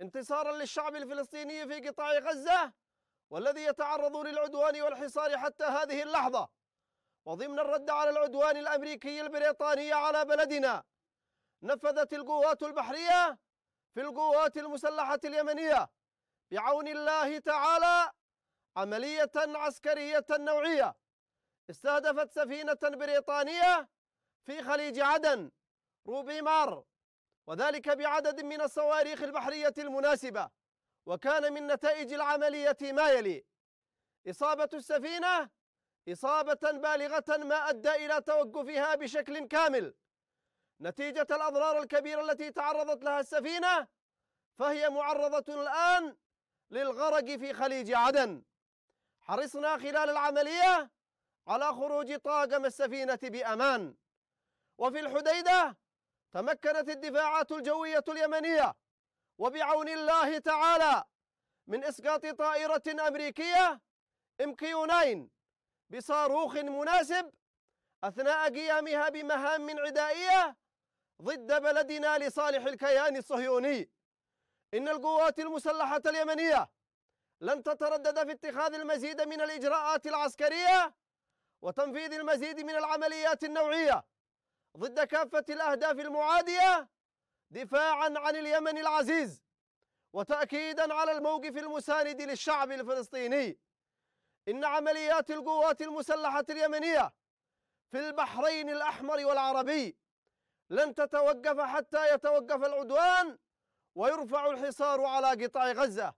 انتصارا للشعب الفلسطيني في قطاع غزة والذي يتعرض للعدوان والحصار حتى هذه اللحظة. وضمن الرد على العدوان الأمريكي البريطاني على بلدنا نفذت القوات البحرية في القوات المسلحة اليمنية بعون الله تعالى عملية عسكرية نوعية. استهدفت سفينة بريطانية في خليج عدن روبي مار وذلك بعدد من الصواريخ البحرية المناسبة وكان من نتائج العملية ما يلي إصابة السفينة إصابة بالغة ما أدى إلى توقفها بشكل كامل. نتيجة الأضرار الكبيرة التي تعرضت لها السفينة فهي معرضة الآن للغرق في خليج عدن. حرصنا خلال العملية على خروج طاقم السفينة بأمان. وفي الحديدة تمكنت الدفاعات الجوية اليمنية وبعون الله تعالى من إسقاط طائرة أمريكية إمكيونين بصاروخ مناسب أثناء قيامها بمهام عدائية ضد بلدنا لصالح الكيان الصهيوني. إن القوات المسلحة اليمنية لن تتردد في اتخاذ المزيد من الإجراءات العسكرية وتنفيذ المزيد من العمليات النوعية. ضد كافة الأهداف المعادية دفاعا عن اليمن العزيز وتأكيدا على الموقف المساند للشعب الفلسطيني. إن عمليات القوات المسلحة اليمنية في البحرين الأحمر والعربي لن تتوقف حتى يتوقف العدوان ويرفع الحصار على قطاع غزة.